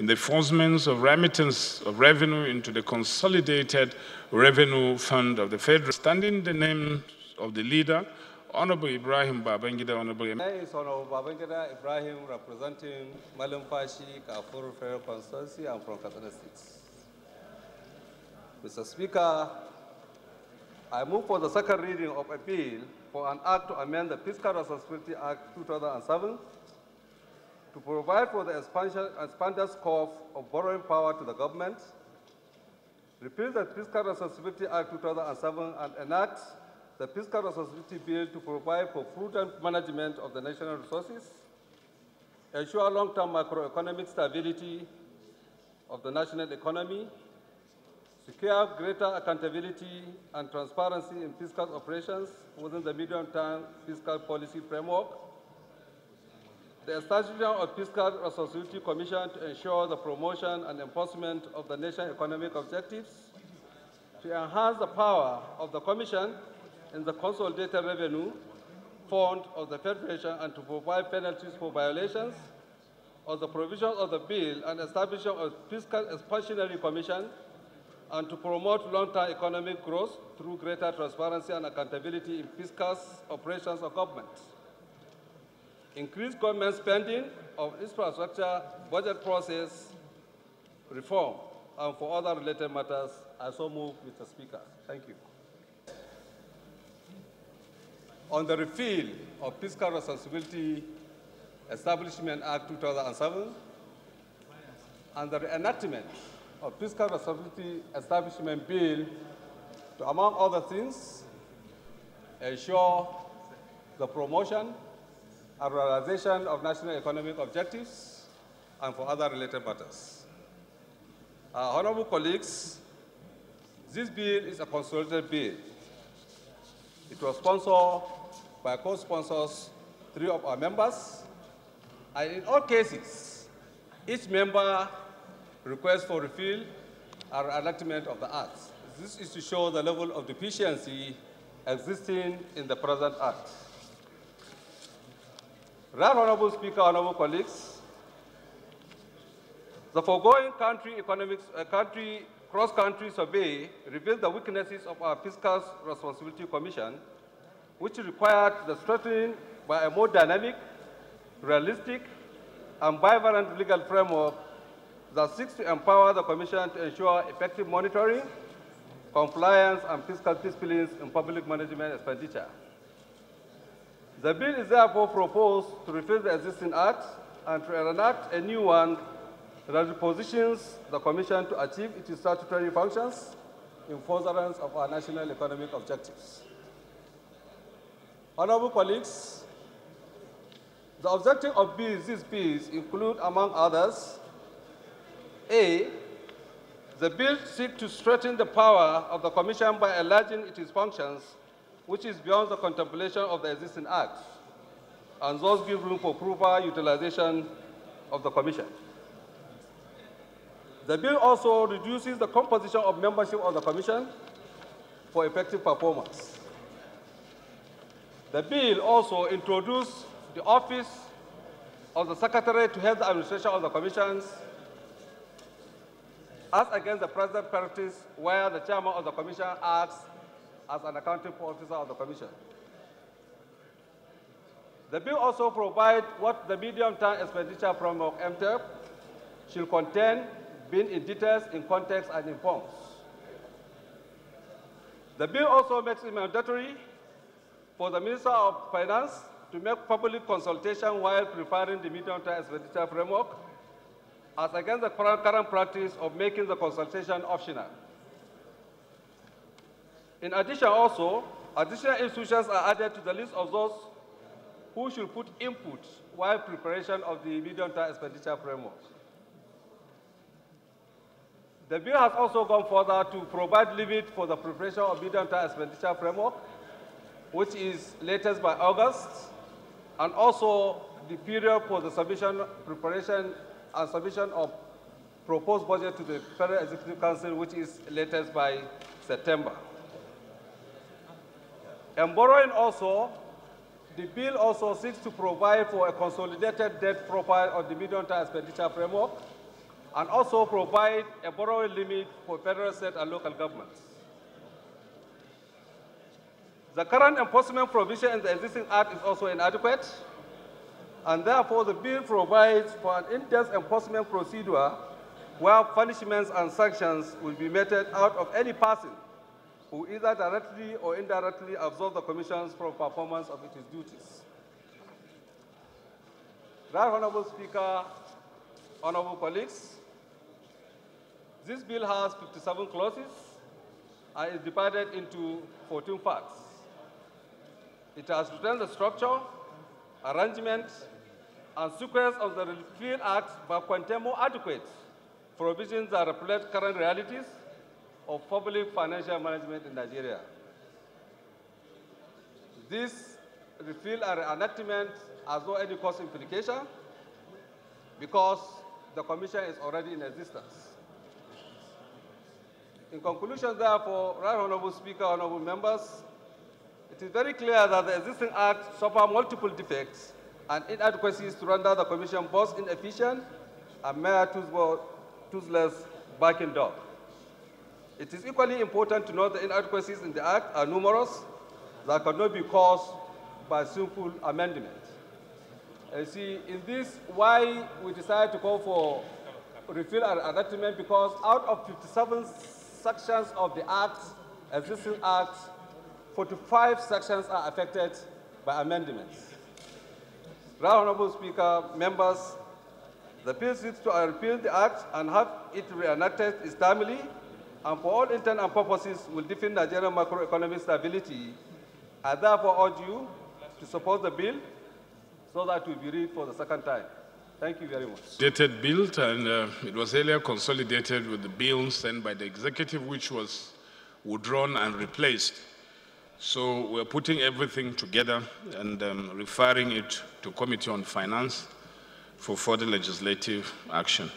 in the enforcement of remittance of revenue into the consolidated revenue fund of the federal. Standing the name of the leader, Honorable Ibrahim Babangida, Honorable Honorable Babangida Ibrahim, representing Malam Fashi, Kafur Federal Constituency. I'm from Katsina. Mr. Speaker, I move for the second reading of a bill for an act to amend the Fiscal Responsibility Act 2007 to provide for the expansion, expanded scope of borrowing power to the government, repeal the Fiscal Responsibility Act 2007 and enact the Fiscal Responsibility Bill to provide for prudent management of the national resources, ensure long-term macroeconomic stability of the national economy, secure greater accountability and transparency in fiscal operations within the medium-term fiscal policy framework, the establishment of Fiscal Responsibility Commission to ensure the promotion and enforcement of the national economic objectives, to enhance the power of the Commission in the consolidated revenue fund of the Federation and to provide penalties for violations of the provisions of the bill and establishment of Fiscal Expansionary Commission and to promote long-term economic growth through greater transparency and accountability in fiscal operations of government. Increase government spending of infrastructure, budget process, reform, and for other related matters, I so move, Mr. Speaker. Thank you. On the repeal of Fiscal Responsibility Establishment Act 2007 and the enactment of Fiscal Responsibility Establishment Bill to, among other things, ensure the promotion and realization of national economic objectives and for other related matters. Uh, honorable colleagues, this bill is a consolidated bill. It was sponsored by co-sponsors, three of our members, and in all cases, each member requests for repeal or enactment of the act. This is to show the level of deficiency existing in the present act. Right Honorable Speaker, Honorable colleagues, the foregoing country economics, uh, country cross-country survey revealed the weaknesses of our Fiscal Responsibility Commission, which required the strengthening by a more dynamic, realistic, and vibrant legal framework that seeks to empower the Commission to ensure effective monitoring, compliance, and fiscal disciplines in public management expenditure. The bill is therefore proposed to repeal the existing act and to enact a new one that repositions the Commission to achieve its statutory functions in furtherance of our national economic objectives. Honorable colleagues, the objective of bills, these bills include, among others, A, the bill seeks to strengthen the power of the Commission by enlarging its functions, which is beyond the contemplation of the existing acts, and thus give room for proper utilization of the Commission. The bill also reduces the composition of membership of the Commission for effective performance. The bill also introduced the office of the Secretary to head the administration of the commissions as against the present practice where the chairman of the commission acts as an accounting officer of the commission. The bill also provides what the medium-term expenditure framework MTEF should contain, being in details, in context, and in forms. The bill also makes it mandatory for the Minister of Finance to make public consultation while preparing the medium-term expenditure framework as against the current practice of making the consultation optional. In addition also, additional institutions are added to the list of those who should put input while preparation of the medium-term expenditure framework. The bill has also gone further to provide limit for the preparation of medium-term expenditure framework, which is latest by August, and also the period for the submission, preparation, and submission of proposed budget to the Federal Executive Council, which is latest by September. And borrowing also, the bill also seeks to provide for a consolidated debt profile of the medium-term expenditure framework, and also provide a borrowing limit for federal, state, and local governments. The current enforcement provision in the existing act is also inadequate, and therefore the bill provides for an in-depth enforcement procedure where punishments and sanctions will be meted out of any person who either directly or indirectly absolve the Commission from performance of its duties. Right Honorable Speaker, honorable colleagues, this bill has 57 clauses and is divided into 14 parts. It has retained the structure, arrangement, and sequence of the Repeal Act contain more adequate provisions that reflect current realities of public financial management in Nigeria. This repeal and enactment has no any cost implication because the commission is already in existence. In conclusion, therefore, Right Honorable Speaker, Honorable Members, it is very clear that the existing Act suffers multiple defects and inadequacies to render the Commission both inefficient and mere toothless backing dog. It is equally important to note the inadequacies in the Act are numerous that cannot be caused by simple amendment. And see, in this, why we decided to call for repeal and enactment, because out of 57 sections of the Act, existing Act, 45 sections are affected by amendments. Right Honorable Speaker, members, the bill seeks to repeal the Act and have it reenacted is timely and for all intents and purposes will defend Nigerian macroeconomic stability. I therefore urge you to support the bill so that it will be read for the second time. Thank you very much. Dated bill, and uh, it was earlier consolidated with the bill sent by the executive, which was withdrawn and replaced. So we're putting everything together and um, referring it to Committee on Finance for further legislative action.